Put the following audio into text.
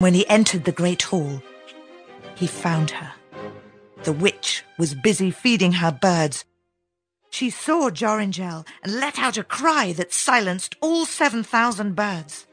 When he entered the great hall, he found her. The witch was busy feeding her birds. She saw Joringel and let out a cry that silenced all 7,000 birds.